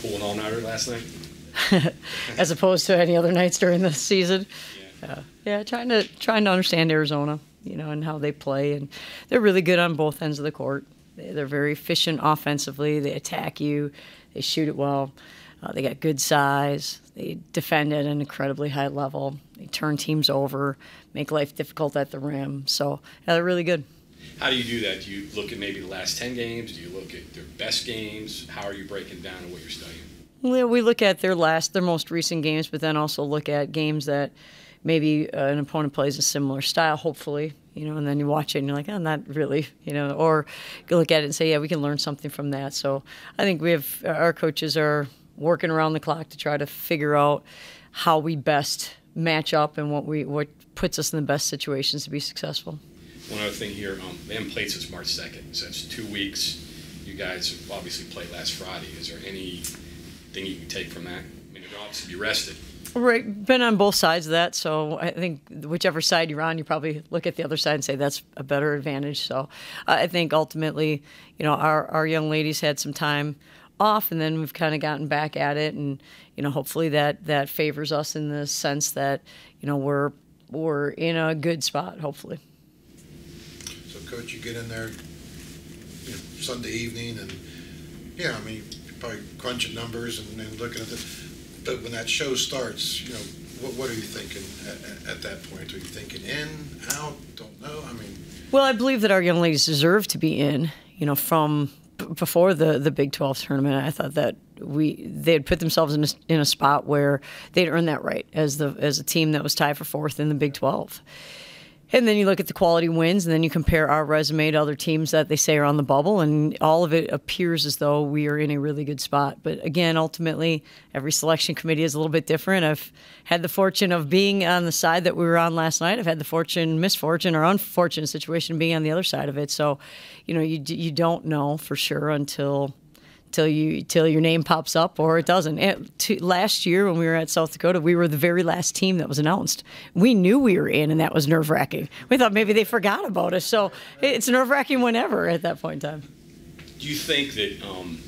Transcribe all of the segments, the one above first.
pull an all-nighter last night? as opposed to any other nights during the season. Yeah. Uh, yeah, trying to trying to understand Arizona, you know, and how they play, and they're really good on both ends of the court. They- They're very efficient offensively. They attack you, they shoot it well. Uh, they got good size. They defend at an incredibly high level. They turn teams over, make life difficult at the rim. So yeah, they're really good. How do you do that? Do you look at maybe the last 10 games? Do you look at their best games? How are you breaking down what you're studying? Well, we look at their last, their most recent games, but then also look at games that maybe uh, an opponent plays a similar style, hopefully, you know, and then you watch it and you're like, oh, not really, you know, or you look at it and say, yeah, we can learn something from that. So I think we have, our coaches are working around the clock to try to figure out how we best match up and what we, what puts us in the best situations to be successful. One other thing here, um, they haven't played since March 2nd, so that's two weeks. You guys obviously played last Friday. Is there anything you can take from that? I mean, you'll obviously be rested. Right, been on both sides of that. So I think whichever side you're on, you probably look at the other side and say that's a better advantage. So I think ultimately, you know, our our young ladies had some time off, and then we've kind of gotten back at it, and you know, hopefully that that favors us in the sense that you know we're we're in a good spot. Hopefully. Coach, you get in there, you know, Sunday evening, and yeah, I mean, probably crunching numbers and, and looking at it. But when that show starts, you know, what, what are you thinking at, at, at that point? Are you thinking in, out? Don't know. I mean, Well, I believe that our young ladies deserve to be in. You know, from before the the Big 12 tournament, I thought that we they had put themselves in a, in a spot where they'd earned that right as the as a team that was tied for fourth in the Big 12. And then you look at the quality wins, and then you compare our resume to other teams that they say are on the bubble, and all of it appears as though we are in a really good spot. But again, ultimately, every selection committee is a little bit different. I've had the fortune of being on the side that we were on last night. I've had the fortune, misfortune, or unfortunate situation being on the other side of it. So, you know, you you don't know for sure until till you till your name pops up or it doesn't. And to, last year when we were at South Dakota, we were the very last team that was announced. We knew we were in, and that was nerve wracking. We thought maybe they forgot about us, so it's nerve wracking whenever at that point in time. Do you think that um,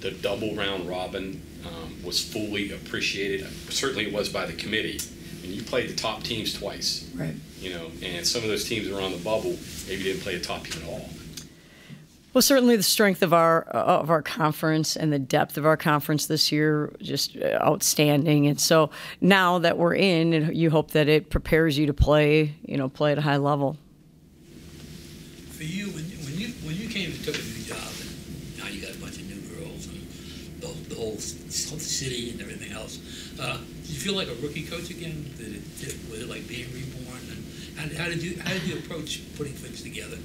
the double round robin um, was fully appreciated? Certainly, it was by the committee. And you played the top teams twice, Right. you know, and some of those teams that were on the bubble maybe didn't play a top team at all. Well, certainly the strength of our of our conference and the depth of our conference this year just outstanding. And so now that we're in, you hope that it prepares you to play, you know, play at a high level. For you, when, when you when you came and took a new job, and now you got a bunch of new girls and the, the whole whole city and everything else, uh, did you feel like a rookie coach again? Did it, did, was it like being reborn? And how, how did you how did you approach putting things together?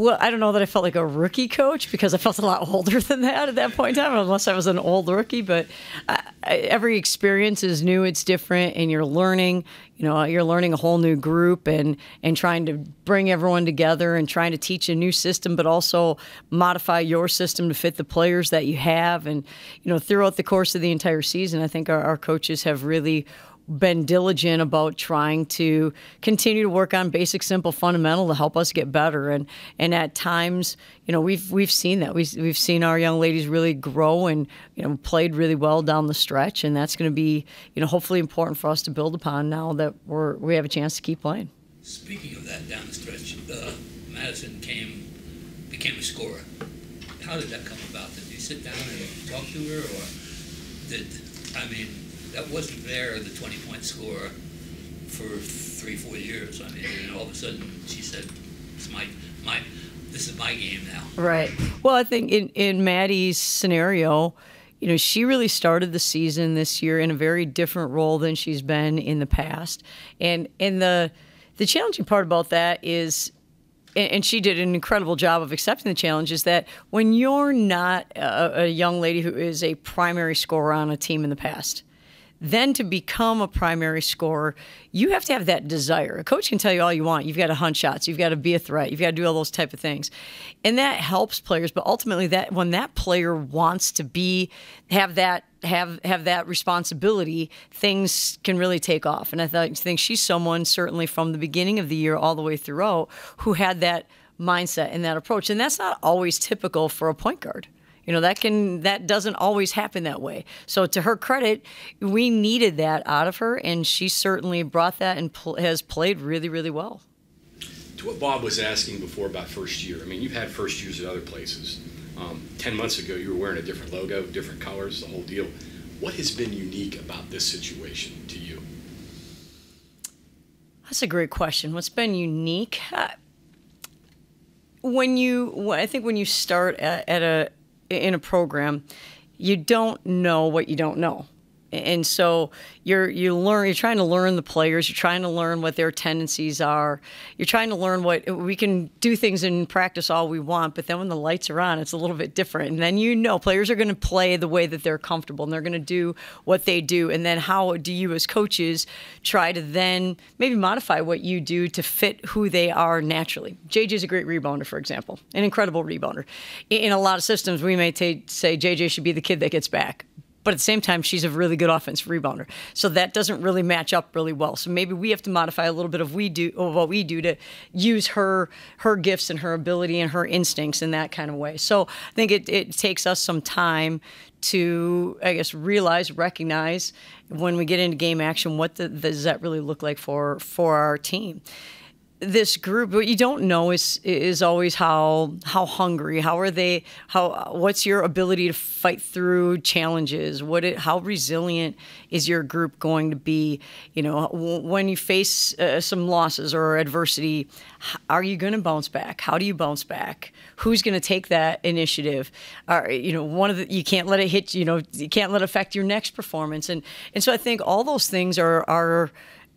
Well, I don't know that I felt like a rookie coach because I felt a lot older than that at that point in time, unless I was an old rookie. But I, I, every experience is new, it's different, and you're learning. You know, you're learning a whole new group and and trying to bring everyone together and trying to teach a new system, but also modify your system to fit the players that you have. And you know, throughout the course of the entire season, I think our, our coaches have really been diligent about trying to continue to work on basic simple fundamental to help us get better and and at times you know we've we've seen that we've, we've seen our young ladies really grow and you know played really well down the stretch and that's going to be you know hopefully important for us to build upon now that we're we have a chance to keep playing Speaking of that down the stretch, uh, Madison came became a scorer. How did that come about? Did you sit down and talk to her, or did I mean that wasn't there the twenty point score for three four years? I mean, and all of a sudden she said, "It's my my this is my game now." Right. Well, I think in, in Maddie's scenario, you know, she really started the season this year in a very different role than she's been in the past. And and the the challenging part about that is and and she did an incredible job of accepting the challenge is that when you're not a, a young lady who is a primary scorer on a team in the past, then to become a primary scorer, you have to have that desire. A coach can tell you all you want. You've got to hunt shots. You've got to be a threat. You've got to do all those type of things, and that helps players. But ultimately, that when that player wants to be have that have have that responsibility, things can really take off. And I thought, think she's someone certainly from the beginning of the year all the way throughout who had that mindset and that approach. And that's not always typical for a point guard. You know, that can that doesn't always happen that way. So to her credit, we needed that out of her, and she certainly brought that and pl- has played really, really well. To what Bob was asking before about first year, I mean, you've had first years at other places. Um, Ten months ago, you were wearing a different logo, different colors, the whole deal. What has been unique about this situation to you? That's a great question. What's been unique? Uh, when you, I think when you start at, at a in a program, you don't know what you don't know and so you're you learn you're trying to learn the players you're trying to learn what their tendencies are. You're trying to learn what we can do things in practice all we want but then when the lights are on it's a little bit different. And then you know players are going to play the way that they're comfortable and they're going to do what they do. And then how do you as coaches try to then maybe modify what you do to fit who they are naturally? JJ is a great rebounder for example an incredible rebounder. In a lot of systems we may say JJ should be the kid that gets back but at the same time, she's a really good offensive rebounder. So that doesn't really match up really well. So maybe we have to modify a little bit of we do of what we do to use her her gifts and her ability and her instincts in that kind of way. So I think it, it takes us some time to I guess realize, recognize when we get into game action what the, does that really look like for for our team this group what you don't know is is always how how hungry how are they how what's your ability to fight through challenges? What it, how resilient is your group going to be? You know when you face uh, some losses or adversity are you going to bounce back? How do you bounce back? Who's going to take that initiative? Are you know one of the you can't let it hit you know you can't let it affect your next performance. And and so i think all those things are are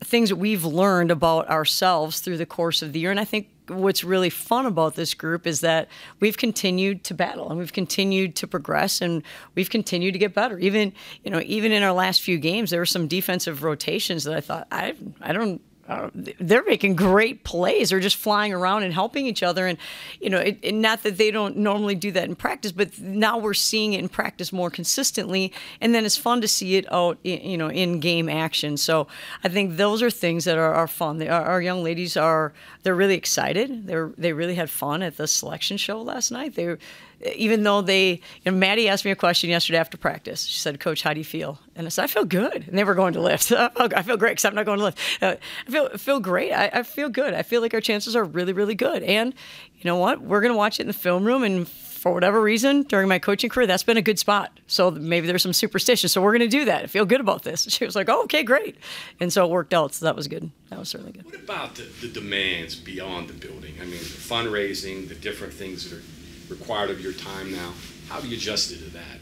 things that we've learned about ourselves through the course of the year. And I think what's really fun about this group is that we've continued to battle and we've continued to progress and we've continued to get better. Even you know, even in our last few games, there were some defensive rotations that I thought I I don't uh, they're making great plays or just flying around and helping each other. And, you know, it, it, not that they don't normally do that in practice, but now we're seeing it in practice more consistently. And then it's fun to see it out, you know, in game action. So I think those are things that are, are fun. They, our, our, young ladies are, they're really excited. They're, they really had fun at the selection show last night. They even though they, you know, Maddie asked me a question yesterday after practice. She said, "Coach, how do you feel?" And I said, "I feel good." And they were going to lift. I feel great because I'm not going to lift. Uh, I feel feel great. I, I, feel good. I feel like our chances are really, really good. And you know what? We're going to watch it in the film room. And for whatever reason, during my coaching career, that's been a good spot. So maybe there's some superstition. So we're going to do that. I feel good about this. She was like, "Oh, okay, great." And so it worked out. So that was good. That was certainly good. What about the, the demands beyond the building? I mean, the fundraising, the different things that are required of your time now. How have you adjusted to that?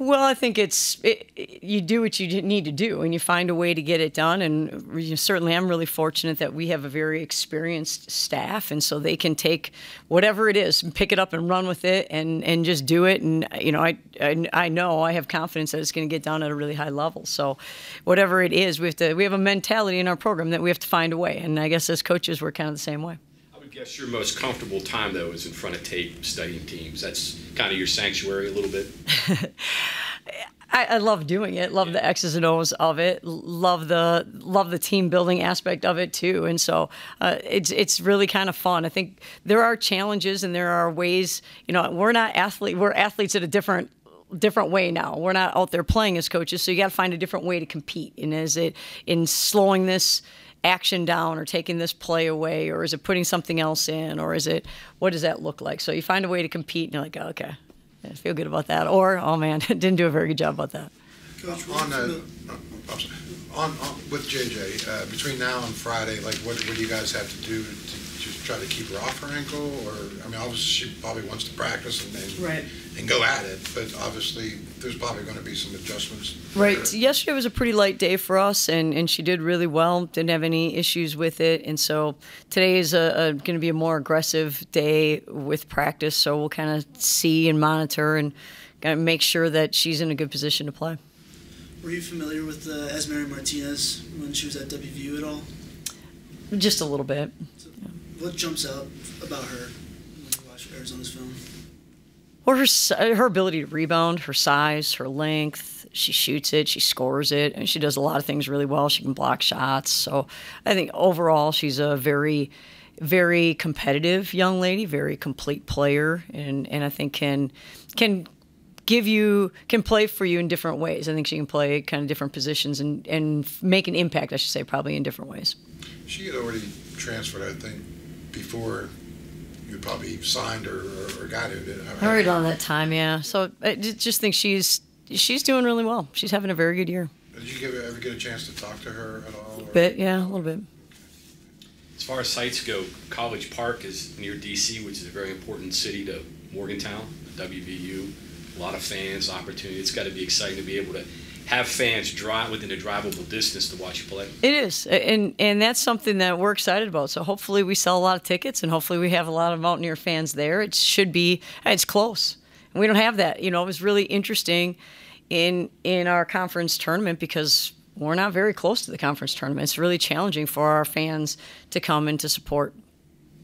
Well, I think it's it, it, you do what you need to do, and you find a way to get it done. And you know, certainly, I'm really fortunate that we have a very experienced staff, and so they can take whatever it is and pick it up and run with it, and and just do it. And you know, I I, I know I have confidence that it's going to get done at a really high level. So, whatever it is, we have to we have a mentality in our program that we have to find a way. And I guess as coaches, we're kind of the same way guess your most comfortable time though is in front of tape studying teams. That's kind of your sanctuary a little bit. I, I, love doing it. Love yeah. the X's and O's of it. Love the love the team building aspect of it too. And so uh, it's it's really kind of fun. I think there are challenges and there are ways. You know, we're not athlete. We're athletes at a different different way now. We're not out there playing as coaches, so you got to find a different way to compete. And is it in slowing this? Action down or taking this play away or is it putting something else in or is it what does that look like? So you find a way to compete and you're like oh, okay. I feel good about that. Or oh man didn't do a very good job about that. Coach, on, uh, on, on, with JJ uh, between now and Friday like what, what do you guys have to do to just try to keep her off her ankle or I mean obviously she probably wants to practice and, and right and go at it. But obviously, there's probably going to be some adjustments. Right. Yesterday was a pretty light day for us, and, and she did really well. Didn't have any issues with it, and so today is a, a going to be a more aggressive day with practice. So we'll kind of see and monitor and kind of make sure that she's in a good position to play. Were you familiar with uh, Esmery Martinez when she was at WVU at all? Just a little bit. So what jumps out about her when you watch Arizona's film? Well, her uh, her ability to rebound, her size, her length. She shoots it, she scores it, and she does a lot of things really well. She can block shots. So I think overall, she's a very very competitive young lady, very complete player, and and I think can can give you can play for you in different ways. I think she can play kind of different positions and and make an impact. I should say probably in different ways. She had already transferred, I think, before you probably signed or, or, or got it. Uh, right on that time, yeah. So I just think she's she's doing really well. She's having a very good year. Did you ever get a chance to talk to her at all? A bit, yeah, a little bit. As far as sites go, College Park is near DC, which is a very important city to Morgantown, WVU. A lot of fans, opportunity. It's got to be exciting to be able to have fans drive within a drivable distance to watch you play. It is, and and that's something that we're excited about. So hopefully we sell a lot of tickets, and hopefully we have a lot of Mountaineer fans there. It should be. It's close. We don't have that. You know, it was really interesting in in our conference tournament because we're not very close to the conference tournament. It's really challenging for our fans to come and to support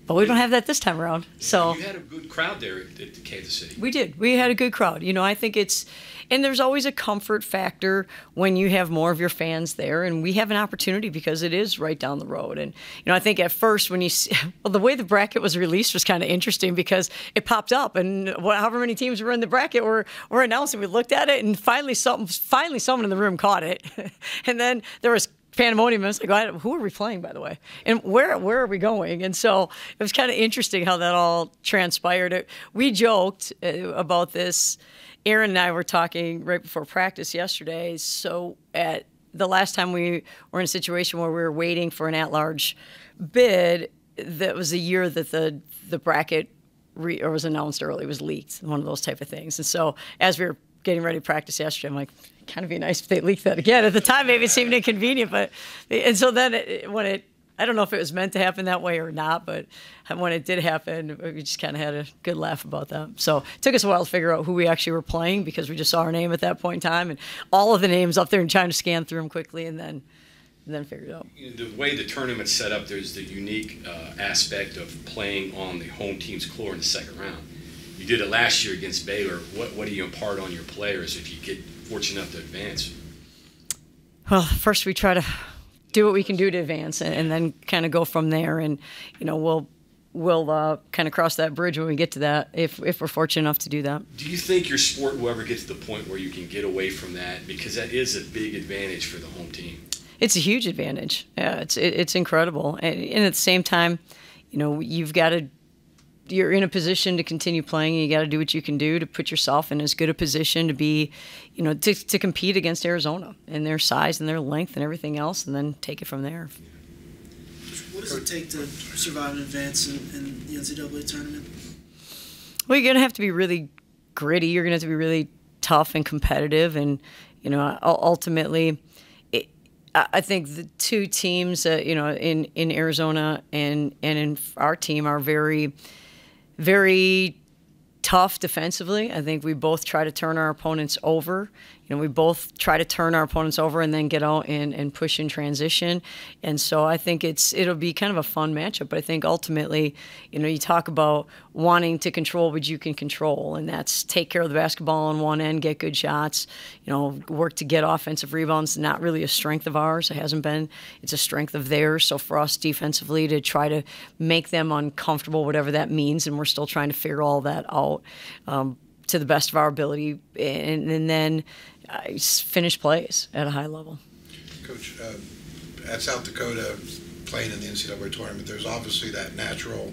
but we don't have that this time around. So you had a good crowd there at, at Kansas City. We did. We had a good crowd. You know, I think it's, and there's always a comfort factor when you have more of your fans there, and we have an opportunity because it is right down the road. And you know, I think at first when you see, well, the way the bracket was released was kind of interesting because it popped up, and however many teams were in the bracket were were announced, and we looked at it, and finally some finally someone in the room caught it, and then there was pandemonium. I was like, who are we playing, by the way? And where where are we going? And so it was kind of interesting how that all transpired. We joked uh, about this. Aaron and I were talking right before practice yesterday. So at the last time we were in a situation where we were waiting for an at-large bid, that was the year that the the bracket re, or was announced early, was leaked, one of those type of things. And so as we were getting ready to practice yesterday, I'm like, kind of be nice if they leaked that again. At the time, maybe it seemed inconvenient, but and so then it, when it, I don't know if it was meant to happen that way or not, but when it did happen, we just kind of had a good laugh about that. So it took us a while to figure out who we actually were playing because we just saw our name at that point in time and all of the names up there and trying to scan through them quickly and then and then figure it out. The way the tournament's set up, there's the unique uh, aspect of playing on the home team's floor in the second round. You did it last year against Baylor. What, what do you impart on your players if you get fortunate enough to advance? Well, first we try to do what we can do to advance, and, and then kind of go from there. And you know, we'll we'll uh, kind of cross that bridge when we get to that, if if we're fortunate enough to do that. Do you think your sport will ever get to the point where you can get away from that? Because that is a big advantage for the home team. It's a huge advantage. Yeah, it's it, it's incredible, and, and at the same time, you know, you've got to you're in a position to continue playing. And you got to do what you can do to put yourself in as good a position to be, you know, to, to compete against Arizona and their size and their length and everything else, and then take it from there. What does it take to survive and advance in, in the NCAA tournament? Well, you're going to have to be really gritty. You're going to have to be really tough and competitive, and you know, ultimately. I think the two teams, uh, you know, in, in Arizona and and in our team are very very tough defensively. I think we both try to turn our opponents over you know, we both try to turn our opponents over and then get out and, and push in transition. And so I think it's it'll be kind of a fun matchup. But I think ultimately, you know, you talk about wanting to control what you can control, and that's take care of the basketball on one end, get good shots, you know, work to get offensive rebounds. Not really a strength of ours. It hasn't been. It's a strength of theirs. So for us defensively to try to make them uncomfortable, whatever that means, and we're still trying to figure all that out. Um, to the best of our ability, and, and then uh, finish plays at a high level. Coach, uh, at South Dakota, playing in the NCAA tournament, there's obviously that natural,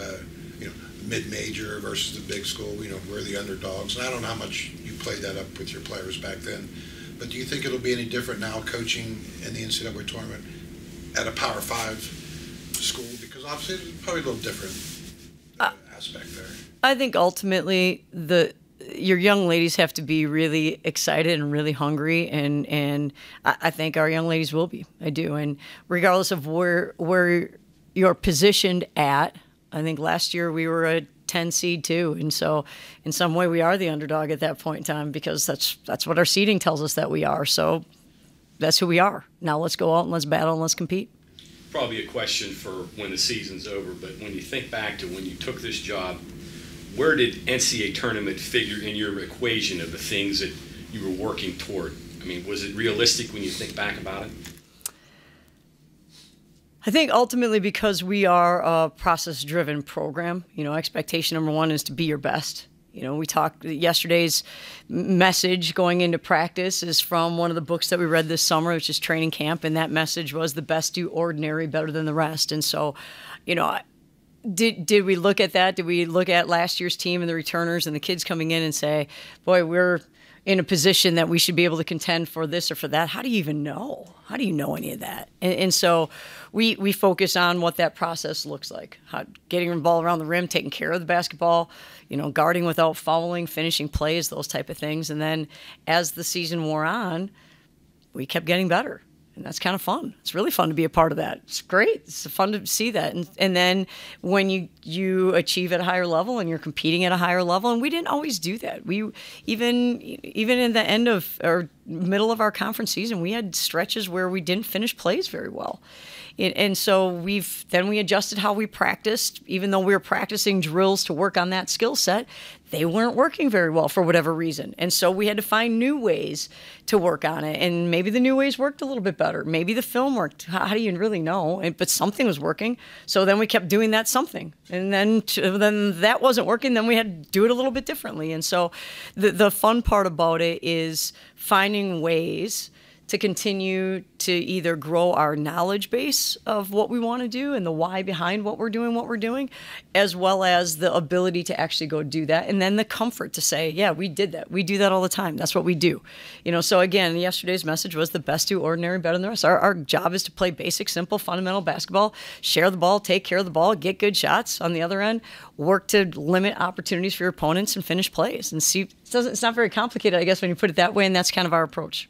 uh, you know, mid-major versus the big school. You know, we're the underdogs, and I don't know how much you played that up with your players back then. But do you think it'll be any different now coaching in the NCAA tournament at a Power Five school? Because obviously, it's probably a little different uh, aspect there. I think ultimately the your young ladies have to be really excited and really hungry, and and I, I think our young ladies will be. I do, and regardless of where where you're positioned at, I think last year we were a 10 seed too, and so in some way we are the underdog at that point in time because that's that's what our seeding tells us that we are. So that's who we are. Now let's go out and let's battle and let's compete. Probably a question for when the season's over, but when you think back to when you took this job where did NCAA tournament figure in your equation of the things that you were working toward? I mean, was it realistic when you think back about it? I think ultimately because we are a process driven program, you know, expectation number one is to be your best. You know, we talked yesterday's message going into practice is from one of the books that we read this summer, which is Training Camp, and that message was the best do ordinary better than the rest. And so, you know, did did we look at that? Did we look at last year's team and the returners and the kids coming in and say, "Boy, we're in a position that we should be able to contend for this or for that. How do you even know? How do you know any of that? And, and so we we focus on what that process looks like: How, getting the ball around the rim, taking care of the basketball, you know, guarding without fouling, finishing plays, those type of things. And then as the season wore on, we kept getting better and that's kind of fun. It's really fun to be a part of that. It's great. It's fun to see that. And and then when you you achieve at a higher level and you're competing at a higher level, and we didn't always do that. We even even in the end of or middle of our conference season, we had stretches where we didn't finish plays very well. And so we've then we adjusted how we practiced, even though we were practicing drills to work on that skill set. They weren't working very well for whatever reason, and so we had to find new ways to work on it. And maybe the new ways worked a little bit better. Maybe the film worked. How, how do you really know? And, but something was working, so then we kept doing that something, and then then that wasn't working. Then we had to do it a little bit differently. And so the the fun part about it is finding ways to continue to either grow our knowledge base of what we want to do and the why behind what we're doing, what we're doing, as well as the ability to actually go do that. And then the comfort to say, yeah, we did that. We do that all the time. That's what we do. You know, so again, yesterday's message was the best do ordinary better than the rest. Our, our job is to play basic, simple, fundamental basketball, share the ball, take care of the ball, get good shots on the other end, work to limit opportunities for your opponents and finish plays. And see, it doesn't, it's not very complicated, I guess, when you put it that way. And that's kind of our approach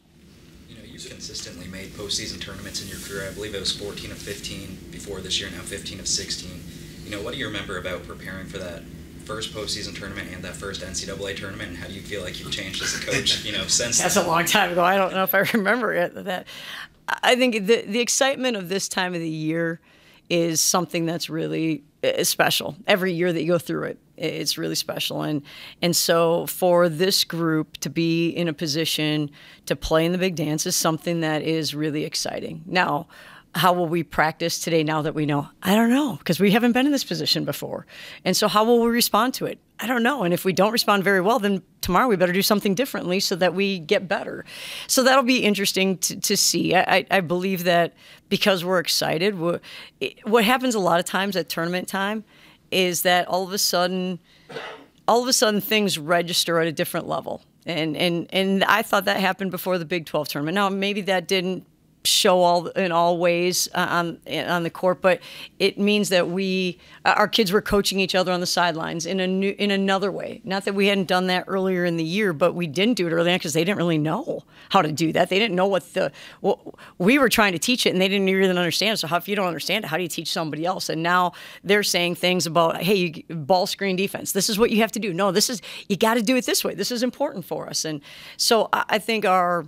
you've consistently made postseason tournaments in your career. I believe it was 14 of 15 before this year, now 15 of 16. You know, what do you remember about preparing for that first postseason tournament and that first NCAA tournament, and how do you feel like you've changed as a coach? You know, since that's a long time ago. I don't know if I remember it. That I think the the excitement of this time of the year is something that's really uh, special. Every year that you go through it, it's really special. And and so for this group to be in a position to play in the big dance is something that is really exciting. Now, how will we practice today now that we know? I don't know because we haven't been in this position before. And so how will we respond to it? I don't know. And if we don't respond very well, then tomorrow we better do something differently so that we get better. So that'll be interesting to, to see. I, I believe that because we're excited, we're, what happens a lot of times at tournament time is that all of a sudden, all of a sudden things register at a different level. And, and, and I thought that happened before the Big 12 tournament. Now, maybe that didn't show all in all ways uh, on on the court, but it means that we our kids were coaching each other on the sidelines in a new in another way. Not that we hadn't done that earlier in the year, but we didn't do it earlier because they didn't really know how to do that. They didn't know what the what we were trying to teach it, and they didn't even understand. So how if you don't understand it, how do you teach somebody else? And now they're saying things about hey, you, ball screen defense. This is what you have to do. No, this is you got to do it this way. This is important for us. And so I, I think our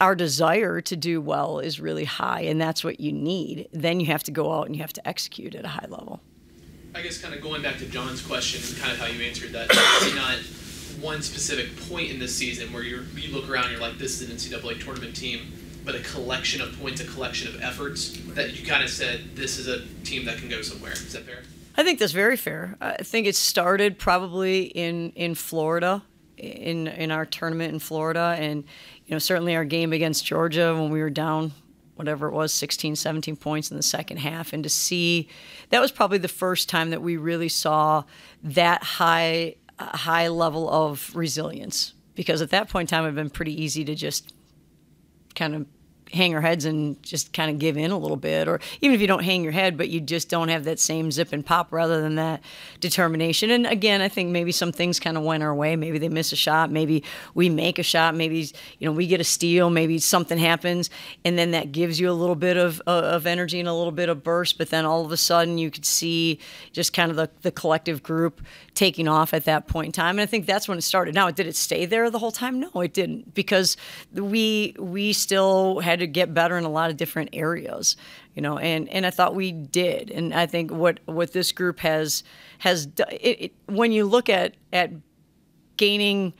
our desire to do well is really high, and that's what you need. Then you have to go out and you have to execute at a high level. I guess kind of going back to John's question and kind of how you answered that, not one specific point in this season where you you look around, and you're like, this is an NCAA tournament team, but a collection of points, a collection of efforts that you kind of said this is a team that can go somewhere. Is that fair? I think that's very fair. I think it started probably in in Florida, in in our tournament in Florida, and know, certainly our game against Georgia when we were down whatever it was 16 17 points in the second half. And to see that was probably the first time that we really saw that high high level of resilience. Because at that point in time it had been pretty easy to just kind of hang our heads and just kind of give in a little bit or even if you don't hang your head but you just don't have that same zip and pop rather than that determination. And again i think maybe some things kind of went our way. Maybe they miss a shot. Maybe we make a shot. Maybe you know we get a steal. Maybe something happens and then that gives you a little bit of, uh, of energy and a little bit of burst but then all of a sudden you could see just kind of the, the collective group taking off at that point in time. And i think that's when it started. Now did it stay there the whole time? No it didn't because we we still had to get better in a lot of different areas, you know, and, and I thought we did. And I think what, what this group has, has it, it, when you look at, at gaining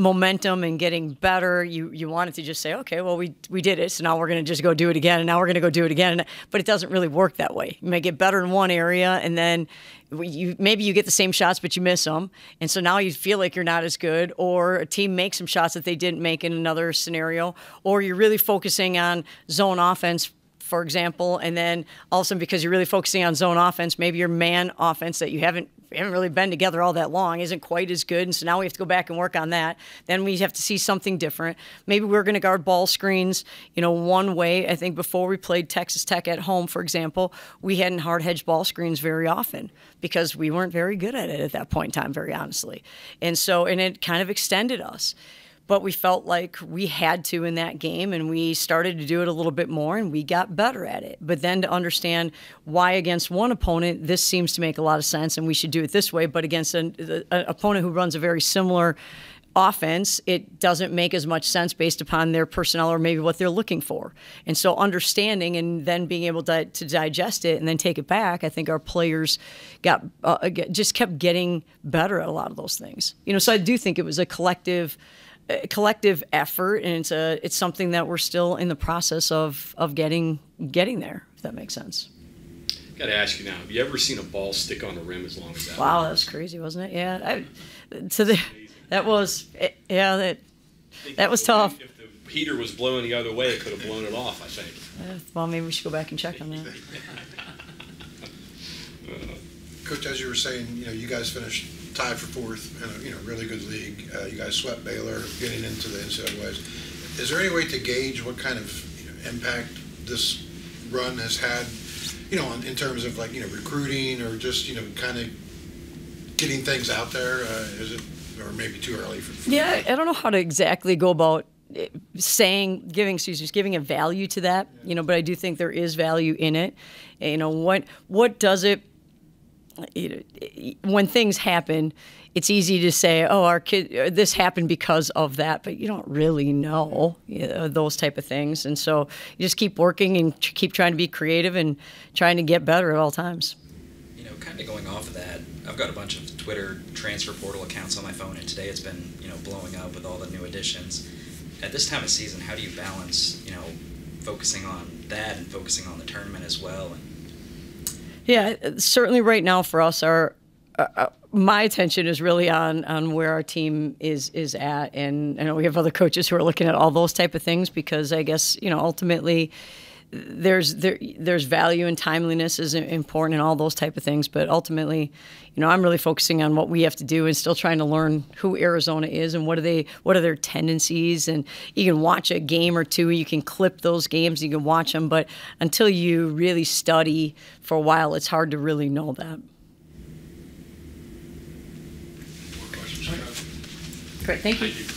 momentum and getting better, you you wanted to just say, okay, well we we did it, so now we're going to just go do it again, and now we're going to go do it again. But it doesn't really work that way. You may get better in one area, and then you maybe you get the same shots, but you miss them, and so now you feel like you're not as good. Or a team makes some shots that they didn't make in another scenario, or you're really focusing on zone offense for example, and then all of a sudden because you're really focusing on zone offense, maybe your man offense that you haven't haven't really been together all that long isn't quite as good, and so now we have to go back and work on that. Then we have to see something different. Maybe we're going to guard ball screens, you know, one way. I think before we played Texas Tech at home, for example, we hadn't hard hedged ball screens very often because we weren't very good at it at that point in time, very honestly, and so and it kind of extended us but we felt like we had to in that game and we started to do it a little bit more and we got better at it but then to understand why against one opponent this seems to make a lot of sense and we should do it this way but against an, an opponent who runs a very similar offense, it doesn't make as much sense based upon their personnel or maybe what they're looking for. And so, understanding and then being able to, to digest it and then take it back, I think our players got uh, just kept getting better at a lot of those things. You know, so I do think it was a collective collective effort, and it's a it's something that we're still in the process of of getting getting there. If that makes sense. Got to ask you now: Have you ever seen a ball stick on a rim as long as that? Wow, that was crazy, wasn't it? Yeah, I, to the that was yeah that that was tough. If the heater was blowing the other way, it could have blown it off. I think. Uh, well, maybe we should go back and check on that. Coach, as you were saying, you know, you guys finished tied for fourth in a you know really good league. Uh, you guys swept Baylor, getting into the NCAA's. Is there any way to gauge what kind of you know, impact this run has had, you know, in, in, terms of like you know recruiting or just you know kind of getting things out there? Uh, is it or maybe too early for? for yeah, I don't know how to exactly go about eh, saying giving excuse me giving a value to that you know but i do think there is value in it you know what what does it when things happen, it's easy to say, "Oh, our kid, uh, this happened because of that," but you don't really know, you know those type of things. And so you just keep working and keep trying to be creative and trying to get better at all times. You know, kind of going off of that, I've got a bunch of Twitter transfer portal accounts on my phone, and today it's been you know blowing up with all the new additions. At this time of season, how do you balance you know focusing on that and focusing on the tournament as well? And yeah, certainly right now for us, our uh, uh, my attention is really on on where our team is is at, and I know we have other coaches who are looking at all those type of things because I guess you know ultimately there's there there's value and timeliness is important and all those type of things but ultimately you know i'm really focusing on what we have to do and still trying to learn who arizona is and what are they what are their tendencies. And you can watch a game or two you can clip those games you can watch them but until you really study for a while it's hard to really know that. Great thank you